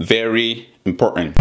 very important.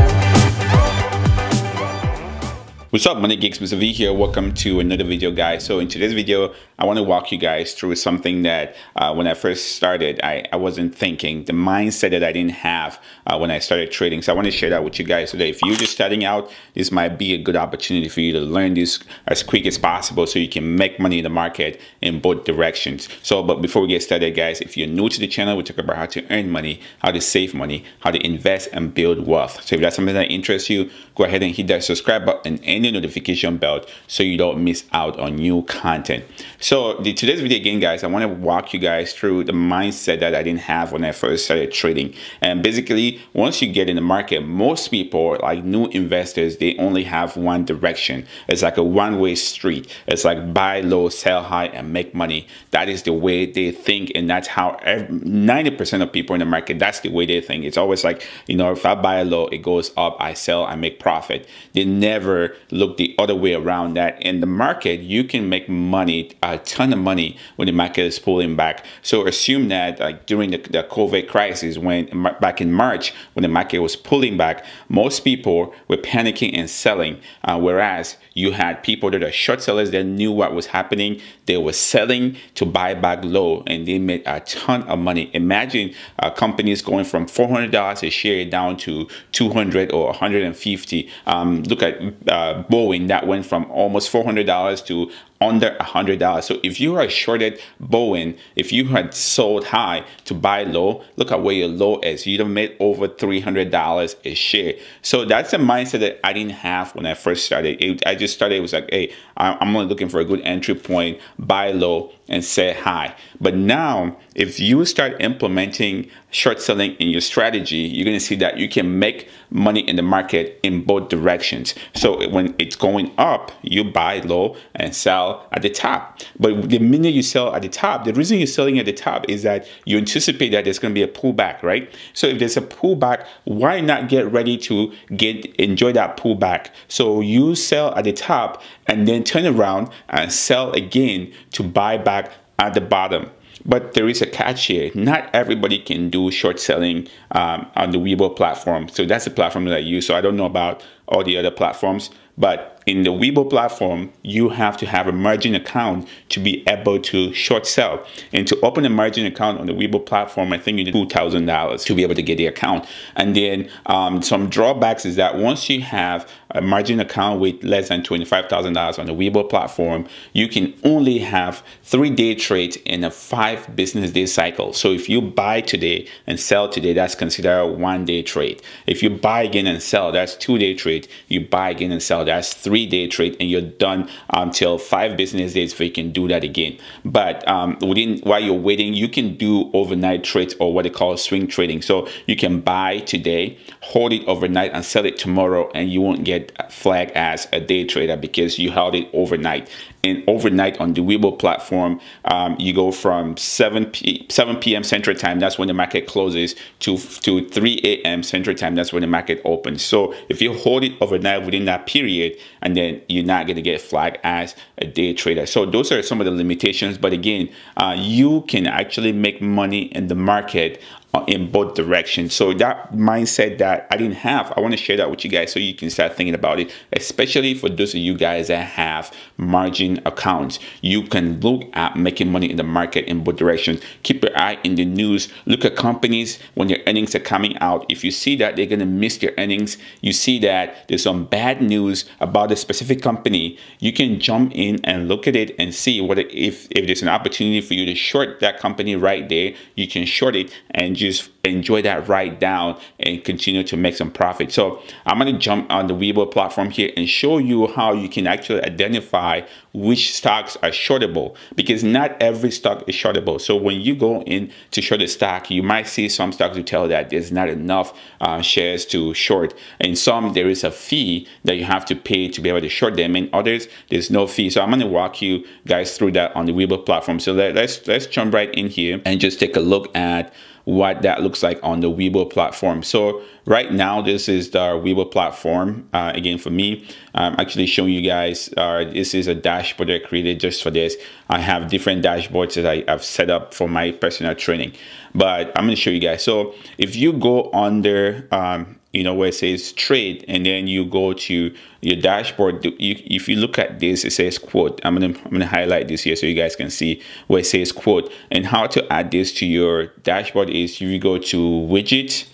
What's up money geeks? Mr. V here. Welcome to another video guys. So in today's video I want to walk you guys through something that uh, when I first started I, I wasn't thinking the mindset that I didn't have uh, when I started trading. So I want to share that with you guys today. If you're just starting out this might be a good opportunity for you to learn this as quick as possible so you can make money in the market in both directions. So but before we get started guys if you're new to the channel we talk about how to earn money how to save money how to invest and build wealth. So if that's something that interests you go ahead and hit that subscribe button and the notification bell so you don't miss out on new content. So the, today's video again, guys, I want to walk you guys through the mindset that I didn't have when I first started trading. And basically, once you get in the market, most people, like new investors, they only have one direction. It's like a one-way street. It's like buy low, sell high, and make money. That is the way they think, and that's how 90% of people in the market, that's the way they think. It's always like, you know, if I buy low, it goes up, I sell, I make profit. They never look the other way around that. In the market you can make money a ton of money when the market is pulling back. So assume that like during the, the covid crisis when back in march when the market was pulling back most people were panicking and selling uh, whereas you had people that are short sellers that knew what was happening. They were selling to buy back low and they made a ton of money. Imagine uh, companies going from $400 a share down to 200 or 150 um, look at uh, Boeing that went from almost $400 to under $100. So if you are shorted Boeing, if you had sold high to buy low, look at where your low is. You'd have made over $300 a share. So that's a mindset that I didn't have when I first started. It, I just started, it was like, hey, I'm only looking for a good entry point, buy low and say high. But now, if you start implementing short selling in your strategy, you're to see that you can make money in the market in both directions. So when it's going up, you buy low and sell at the top. But the minute you sell at the top, the reason you're selling at the top is that you anticipate that there's going to be a pullback, right? So if there's a pullback, why not get ready to get enjoy that pullback? So you sell at the top and then turn around and sell again to buy back at the bottom. But there is a catch here. Not everybody can do short selling um, on the Webull platform. So that's the platform that I use. So I don't know about all the other platforms, but in the Webull platform, you have to have a margin account to be able to short sell. And to open a margin account on the Webull platform, I think you need $2,000 to be able to get the account. And then um, some drawbacks is that once you have a margin account with less than $25,000 on the Webull platform, you can only have three day trades in a five business day cycle. So if you buy today and sell today, that's considered a one day trade. If you buy again and sell, that's two day trade. You buy again and sell, that's three day trade and you're done until five business days before you can do that again. But um, within while you're waiting, you can do overnight trades or what they call swing trading. So you can buy today, hold it overnight and sell it tomorrow and you won't get flagged as a day trader because you held it overnight and overnight on the Webull platform, um, you go from 7 p 7 p.m. Central Time, that's when the market closes, to to 3 a.m. Central Time, that's when the market opens. So if you hold it overnight within that period, and then you're not going to get flagged as a day trader. So those are some of the limitations. But again, uh, you can actually make money in the market uh, in both directions. So that mindset that I didn't have, I want to share that with you guys so you can start thinking about it, especially for those of you guys that have margin accounts. You can look at making money in the market in both directions. Keep your eye in the news. Look at companies when their earnings are coming out. If you see that they're going to miss their earnings, you see that there's some bad news about a specific company, you can jump in and look at it and see what if if there's an opportunity for you to short that company right there, you can short it and just enjoy that ride down and continue to make some profit. So I'm going to jump on the Webull platform here and show you how you can actually identify which stocks are shortable because not every stock is shortable. So when you go in to short a stock, you might see some stocks to tell that there's not enough uh, shares to short. In some, there is a fee that you have to pay to be able to short them. In others, there's no fee. So I'm going to walk you guys through that on the Webull platform. So let, let's let's jump right in here and just take a look at what that looks like on the Webull platform. So right now, this is the Webull platform. Uh, again, for me, I'm actually showing you guys, uh, this is a dashboard I created just for this. I have different dashboards that I have set up for my personal training, but I'm going to show you guys. So if you go under, um, you know, where it says trade, and then you go to your dashboard. You, if you look at this, it says quote. I'm gonna I'm gonna highlight this here so you guys can see where it says quote. And how to add this to your dashboard is you go to widget,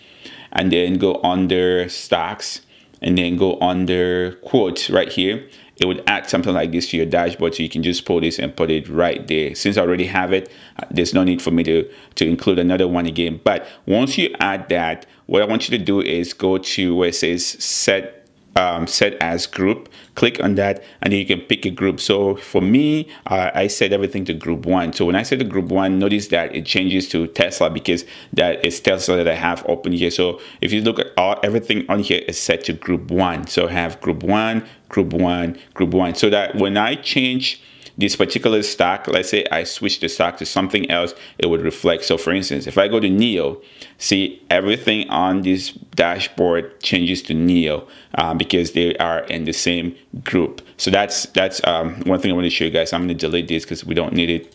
and then go under stocks, and then go under quote right here it would add something like this to your dashboard so you can just pull this and put it right there. Since i already have it uh, there's no need for me to to include another one again. But once you add that what i want you to do is go to where it says set um, set as group. Click on that and then you can pick a group. So for me uh, I set everything to group one. So when I set the group one notice that it changes to Tesla because that is Tesla that I have open here. So if you look at all everything on here is set to group one. So I have group one group one group one. So that when I change this particular stock, let's say I switch the stock to something else, it would reflect. So for instance, if I go to NIO, see everything on this dashboard changes to NIO uh, because they are in the same group. So that's that's um, one thing I want to show you guys. I'm going to delete this because we don't need it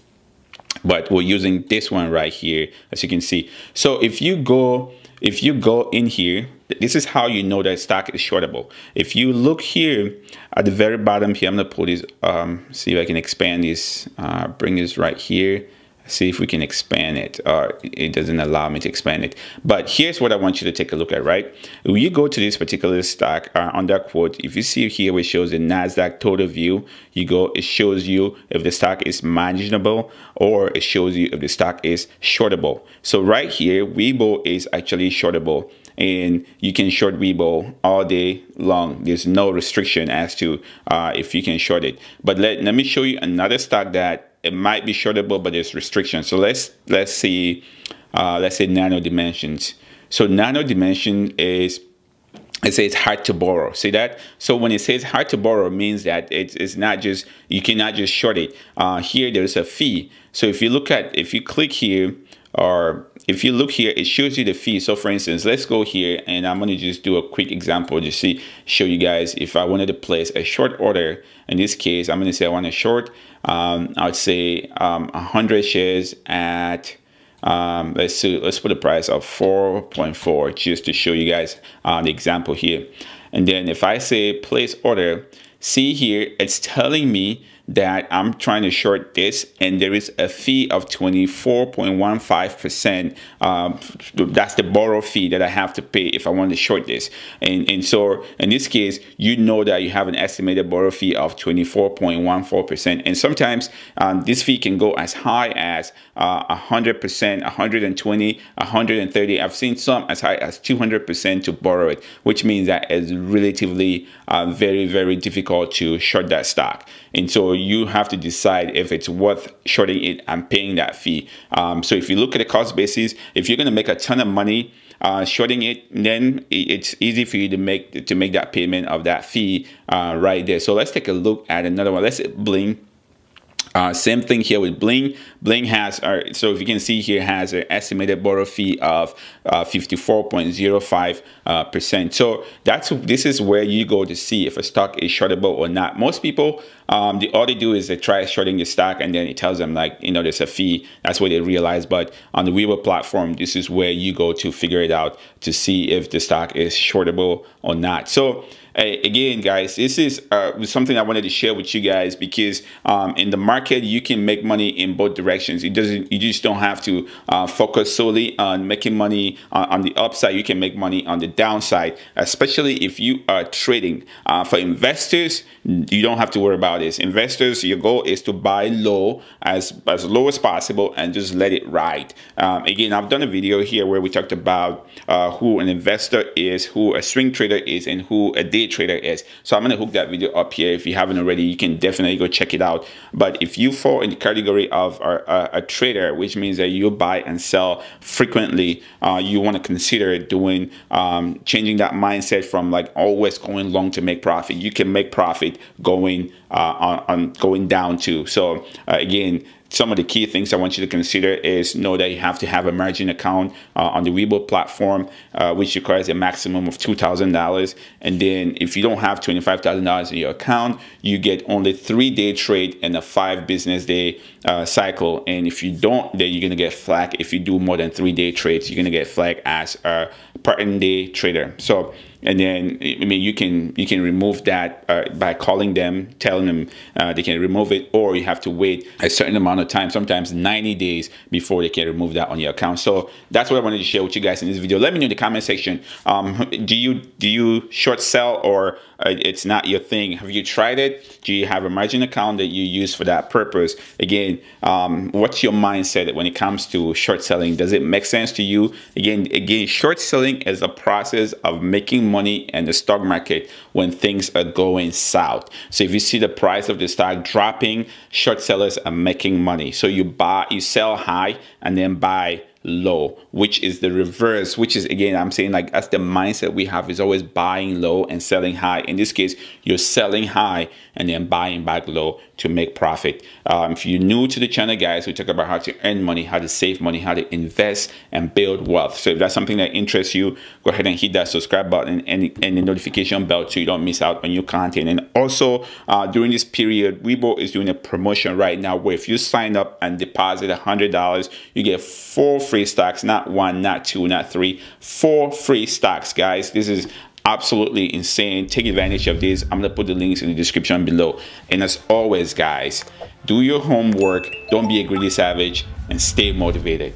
but we're using this one right here as you can see so if you go if you go in here this is how you know that stock is shortable. If you look here at the very bottom here, I'm gonna pull this, um, see if I can expand this, uh, bring this right here see if we can expand it or it doesn't allow me to expand it but here's what i want you to take a look at right when you go to this particular stock uh, that quote if you see here it shows the nasdaq total view you go it shows you if the stock is marginable or it shows you if the stock is shortable so right here Webull is actually shortable and you can short Webull all day long. There's no restriction as to uh, if you can short it. But let, let me show you another stock that it might be shortable, but there's restrictions. So let's let's see, uh, let's say nano dimensions. So nano dimension is it says hard to borrow. See that? So when it says hard to borrow, means that it's, it's not just you cannot just short it. Uh, here there's a fee. So if you look at if you click here or if you look here, it shows you the fee. So for instance, let's go here and I'm gonna just do a quick example to see, show you guys if I wanted to place a short order. In this case, I'm gonna say I want a short, um, I would say um, 100 shares at, um, let's see, let's put a price of 4.4 just to show you guys uh, the example here. And then if I say place order, see here, it's telling me that I'm trying to short this and there is a fee of 24.15%. Um, that's the borrow fee that I have to pay if I want to short this. And, and so in this case, you know that you have an estimated borrow fee of 24.14%. And sometimes um, this fee can go as high as uh, 100%, 120, 130. I've seen some as high as 200% to borrow it, which means that it's relatively uh, very, very difficult to short that stock. And so you have to decide if it's worth shorting it and paying that fee. Um, so if you look at the cost basis, if you're going to make a ton of money uh, shorting it, then it's easy for you to make to make that payment of that fee uh, right there. So let's take a look at another one. Let's Blink. Uh, same thing here with Blink. Blink has, uh, so if you can see here, has an estimated borrow fee of 54.05 uh, percent. So that's this is where you go to see if a stock is shortable or not. Most people, um, the all they do is they try shorting the stock and then it tells them like you know there's a fee. That's what they realize. But on the Webull platform, this is where you go to figure it out to see if the stock is shortable or not. So again, guys, this is uh, something I wanted to share with you guys because um, in the market you can make money in both directions. It doesn't. You just don't have to uh, focus solely on making money on, on, the upside. You can make money on the downside, especially if you are trading. Uh, for investors, you don't have to worry about this. Investors, your goal is to buy low as as low as possible and just let it ride. Um, again, I've done a video here where we talked about uh, who an investor is, who a swing trader is, and who a day day trader is. So I'm going to hook that video up here. If you haven't already, you can definitely go check it out. But if you fall in the category of a, a, a trader, which means that you buy and sell frequently, uh, you want to consider doing um, changing that mindset from like always going long to make profit. You can make profit going uh, on, on, going down too. So uh, again, some of the key things I want you to consider is know that you have to have a margin account uh, on the Webull platform, uh, which requires a maximum of $2,000. And then if you don't have $25,000 in your account, you get only three day trade and a five business day uh, cycle. And if you don't, then you're going to get flagged. If you do more than three day trades, you're going to get flagged as a pattern day trader. So and then I mean you can you can remove that uh, by calling them, telling them uh, they can remove it, or you have to wait a certain amount of time, sometimes 90 days before they can remove that on your account. So that's what I wanted to share with you guys in this video. Let me know in the comment section. Um, do you do you short sell or uh, it's not your thing? Have you tried it? Do you have a margin account that you use for that purpose? Again, um, what's your mindset when it comes to short selling? Does it make sense to you? Again, again, short selling is a process of making money in the stock market when things are going south. So if you see the price of the stock dropping, short sellers are making money. So you buy, you sell high and then buy low which is the reverse which is again i'm saying like that's the mindset we have is always buying low and selling high in this case you're selling high and then buying back low to make profit. Um, if you're new to the channel guys we talk about how to earn money how to save money how to invest and build wealth. So if that's something that interests you go ahead and hit that subscribe button and, and the notification bell so you don't miss out on new content. And also uh, during this period Webull is doing a promotion right now where if you sign up and deposit hundred dollars you get four free stocks, not one, not two, not three, four free stocks, guys. This is absolutely insane. Take advantage of this. I'm gonna put the links in the description below. And as always, guys, do your homework, don't be a greedy savage, and stay motivated.